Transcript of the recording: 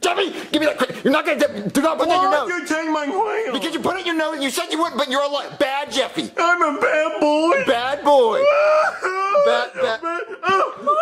Jeffy, give me that quick. You're not gonna do not put that in your Why nose. you take my whale? Because you put it in your nose. You said you wouldn't, but you're a li- bad Jeffy. I'm a bad boy. Bad boy. Bad, bad. Oh, oh,